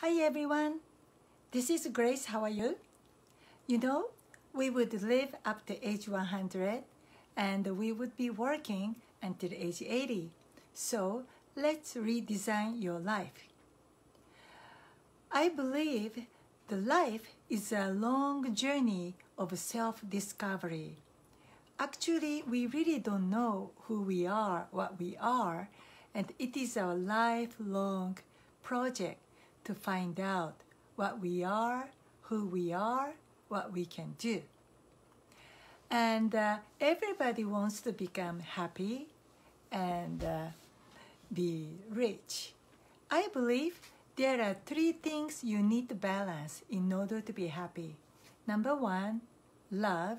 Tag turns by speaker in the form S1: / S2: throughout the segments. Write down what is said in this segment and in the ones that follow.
S1: Hi everyone, this is Grace. How are you? You know, we would live up to age 100 and we would be working until age 80. So let's redesign your life. I believe the life is a long journey of self discovery. Actually, we really don't know who we are, what we are, and it is a lifelong project to find out what we are, who we are, what we can do. And uh, everybody wants to become happy and uh, be rich. I believe there are three things you need to balance in order to be happy. Number one, love.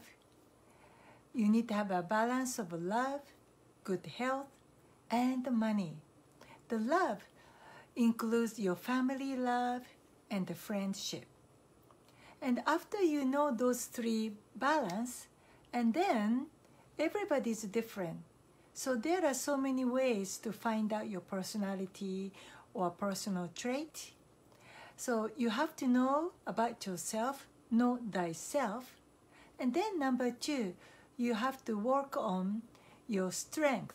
S1: You need to have a balance of love, good health, and money. The love includes your family love and the friendship. And after you know those three balance, and then everybody's different. So there are so many ways to find out your personality or personal trait. So you have to know about yourself, know thyself. And then number two, you have to work on your strength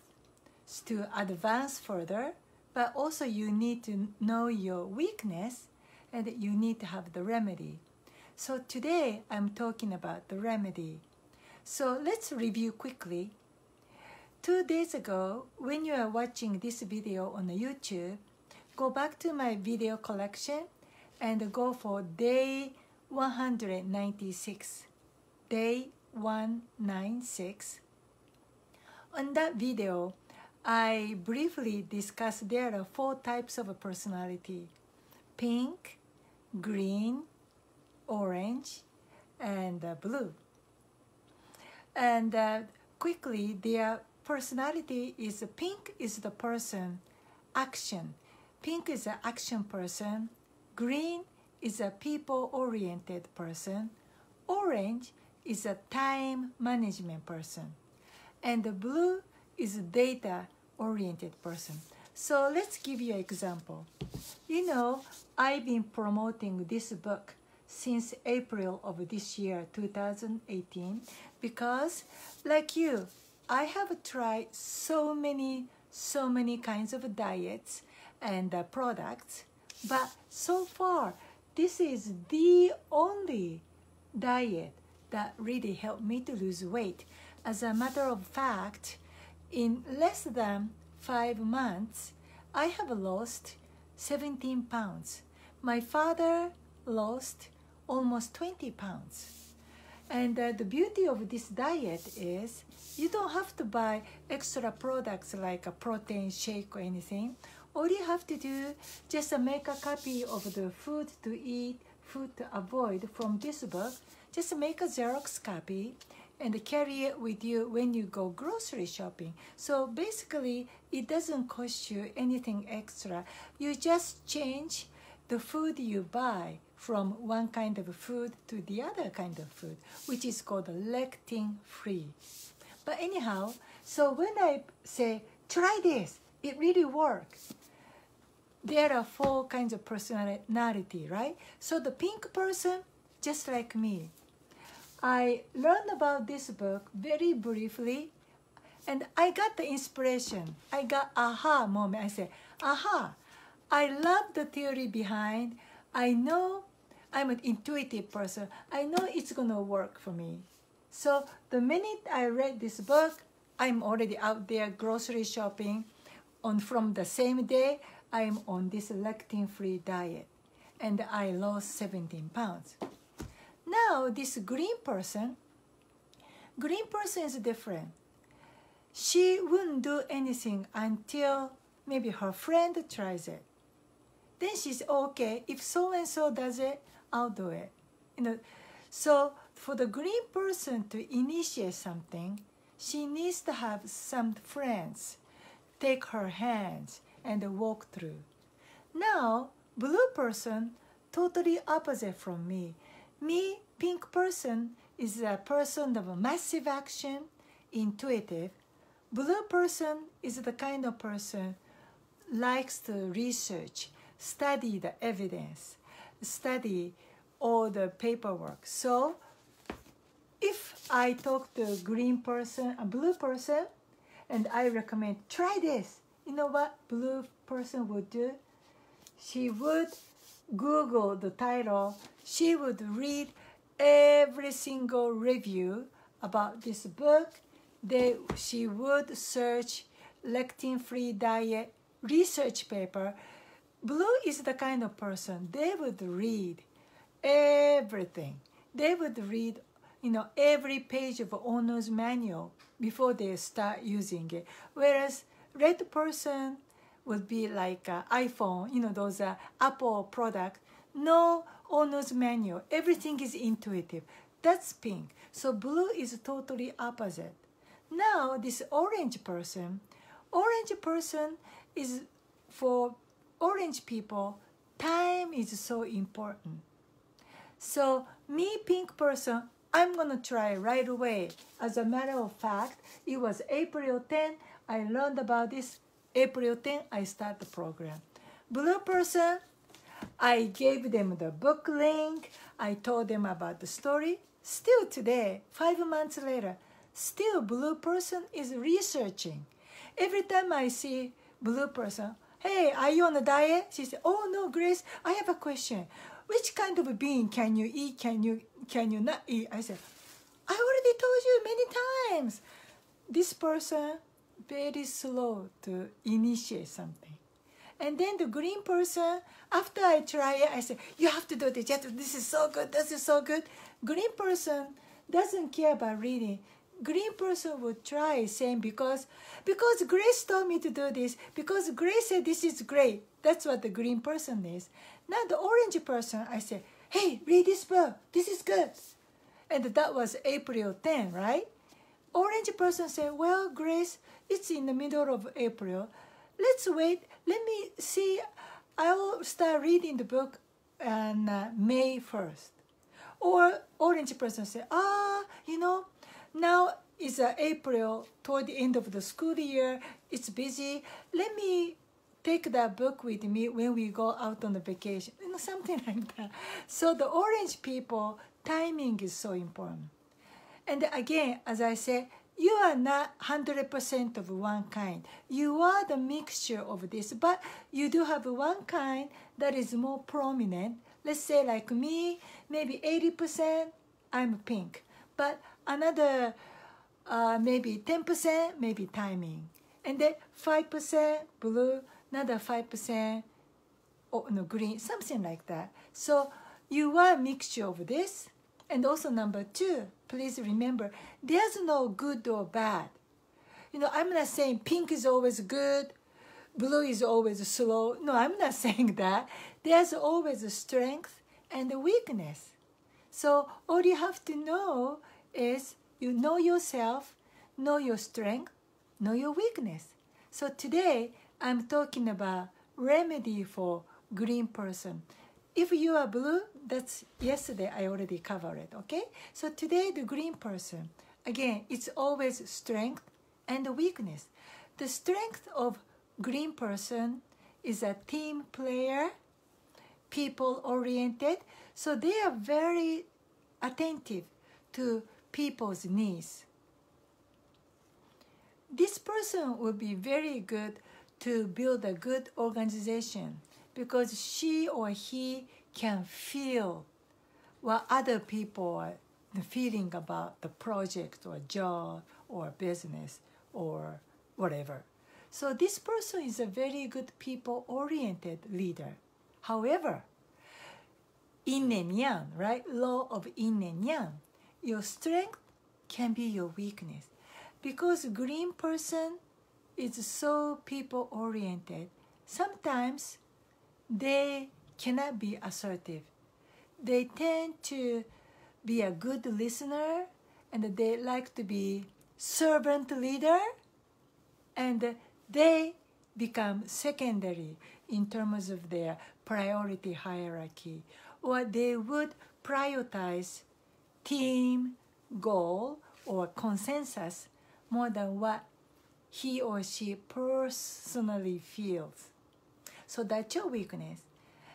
S1: to advance further, but also you need to know your weakness and you need to have the remedy. So today I'm talking about the remedy. So let's review quickly. Two days ago, when you are watching this video on YouTube, go back to my video collection and go for day 196. Day 196. On that video, I briefly discussed there are four types of personality pink, green, orange, and uh, blue. And uh, quickly, their personality is pink is the person, action. Pink is an action person. Green is a people oriented person. Orange is a time management person. And the blue is a data oriented person. So let's give you an example. You know, I've been promoting this book since April of this year, 2018, because like you, I have tried so many, so many kinds of diets and uh, products, but so far, this is the only diet that really helped me to lose weight. As a matter of fact, in less than five months, I have lost 17 pounds. My father lost almost 20 pounds. And uh, the beauty of this diet is you don't have to buy extra products like a protein shake or anything. All you have to do just make a copy of the food to eat, food to avoid from this book. Just make a Xerox copy and carry it with you when you go grocery shopping. So basically, it doesn't cost you anything extra. You just change the food you buy from one kind of food to the other kind of food, which is called lectin free. But anyhow, so when I say, try this, it really works. There are four kinds of personality, right? So the pink person, just like me, I learned about this book very briefly and I got the inspiration. I got aha moment. I said, aha, I love the theory behind. I know I'm an intuitive person. I know it's gonna work for me. So the minute I read this book, I'm already out there grocery shopping. On from the same day, I'm on this lectin-free diet, and I lost 17 pounds. Now, this green person, green person is different. She wouldn't do anything until maybe her friend tries it. Then she's okay. If so and so does it, I'll do it. You know, so for the green person to initiate something, she needs to have some friends take her hands and walk through. Now, blue person, totally opposite from me. Me, pink person, is a person of a massive action, intuitive. Blue person is the kind of person likes to research, study the evidence, study all the paperwork. So if I talk to a green person, a blue person, and I recommend try this, you know what blue person would do? She would Google the title. She would read every single review about this book. They, she would search lectin-free diet research paper. Blue is the kind of person they would read everything. They would read, you know, every page of owner's manual before they start using it. Whereas red person would be like uh, iPhone, you know, those uh, Apple product. No owner's manual. Everything is intuitive. That's pink. So blue is totally opposite. Now this orange person, orange person is for orange people, time is so important. So me pink person, I'm gonna try right away. As a matter of fact, it was April 10. I learned about this. April 10, I start the program. Blue person, I gave them the book link. I told them about the story. Still today, five months later, still blue person is researching. Every time I see blue person, hey, are you on a diet? She said, oh no, Grace, I have a question. Which kind of bean can you eat? Can you can you not eat? I said, I already told you many times. This person very slow to initiate something. And then the green person, after I try it, I say, you have to do this. This is so good. This is so good. Green person doesn't care about reading. Green person would try same because because Grace told me to do this. Because Grace said this is great. That's what the green person is. Now the orange person, I say, hey, read this book. This is good. And that was April 10, right? Orange person said, well, Grace, it's in the middle of April. Let's wait. Let me see. I will start reading the book on uh, May 1st. Or orange person say, ah, you know, now it's uh, April, toward the end of the school year. It's busy. Let me take that book with me when we go out on the vacation. You know, something like that. So the orange people, timing is so important. And again, as I said, you are not 100% of one kind. You are the mixture of this, but you do have one kind that is more prominent. Let's say like me, maybe 80% I'm pink, but another uh, maybe 10% maybe timing. And then 5% blue, another 5% oh, no, green, something like that. So you are a mixture of this. And also number two, please remember, there's no good or bad. You know, I'm not saying pink is always good, blue is always slow. No, I'm not saying that. There's always a strength and a weakness. So all you have to know is you know yourself, know your strength, know your weakness. So today I'm talking about remedy for green person. If you are blue, that's yesterday I already covered it, okay? So today the green person, again, it's always strength and weakness. The strength of green person is a team player, people oriented, so they are very attentive to people's needs. This person will be very good to build a good organization because she or he can feel what other people are feeling about the project or job or business or whatever. So this person is a very good people-oriented leader. However, yin and yang, right? Law of yin and yang. Your strength can be your weakness. Because green person is so people-oriented, sometimes they cannot be assertive. They tend to be a good listener and they like to be servant leader and they become secondary in terms of their priority hierarchy or they would prioritize team goal or consensus more than what he or she personally feels so that's your weakness.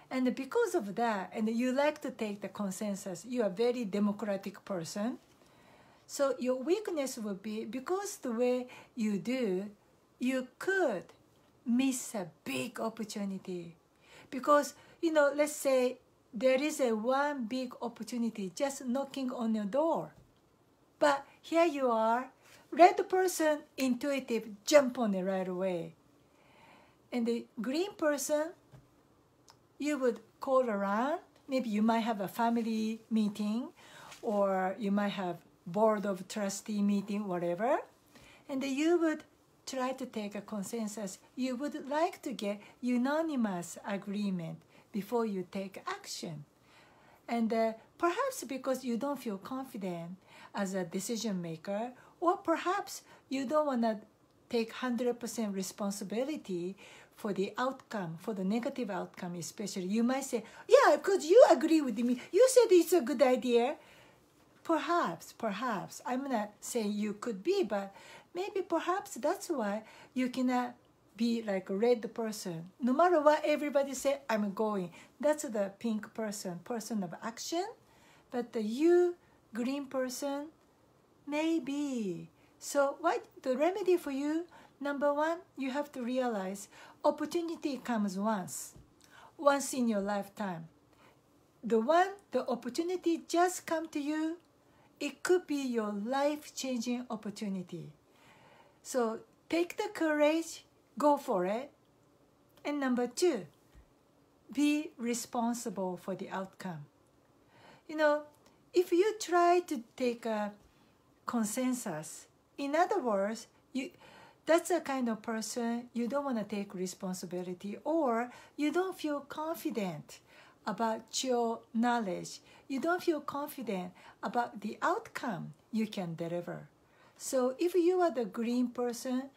S1: And because of that, and you like to take the consensus, you are very democratic person. So your weakness would be because the way you do, you could miss a big opportunity. Because, you know, let's say there is a one big opportunity just knocking on your door. But here you are, red person, intuitive, jump on it right away. And the green person, you would call around. Maybe you might have a family meeting or you might have board of trustee meeting, whatever. And you would try to take a consensus. You would like to get unanimous agreement before you take action. And uh, perhaps because you don't feel confident as a decision maker, or perhaps you don't want to take 100% responsibility for the outcome, for the negative outcome especially. You might say, yeah, because you agree with me. You said it's a good idea. Perhaps, perhaps. I'm not saying you could be, but maybe perhaps that's why you cannot be like a red person. No matter what everybody say, I'm going. That's the pink person, person of action. But the you, green person, maybe. So what the remedy for you? Number one, you have to realize opportunity comes once, once in your lifetime. The one, the opportunity just come to you. It could be your life-changing opportunity. So take the courage go for it. And number two, be responsible for the outcome. You know, if you try to take a consensus, in other words, you that's the kind of person you don't want to take responsibility or you don't feel confident about your knowledge. You don't feel confident about the outcome you can deliver. So if you are the green person,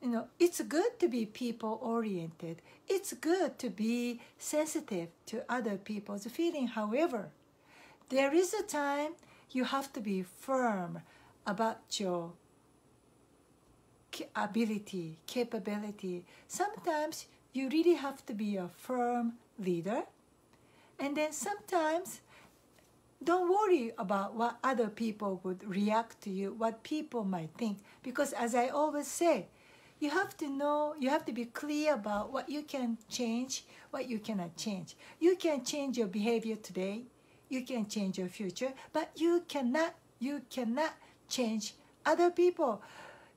S1: you know, it's good to be people oriented. It's good to be sensitive to other people's feeling. However, there is a time you have to be firm about your ability, capability. Sometimes you really have to be a firm leader. And then sometimes don't worry about what other people would react to you, what people might think. Because as I always say, you have to know, you have to be clear about what you can change, what you cannot change. You can change your behavior today, you can change your future, but you cannot, you cannot change other people.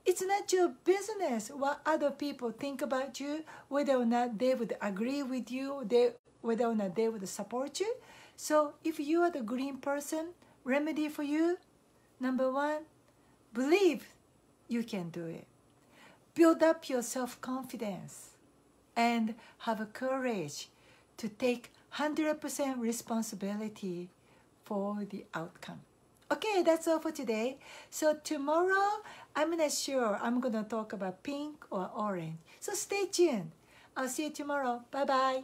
S1: It's not your business what other people think about you, whether or not they would agree with you, they, whether or not they would support you. So if you are the green person, remedy for you, number one, believe you can do it build up your self-confidence and have a courage to take 100% responsibility for the outcome. Okay, that's all for today. So tomorrow, I'm not sure I'm going to talk about pink or orange. So stay tuned. I'll see you tomorrow. Bye-bye.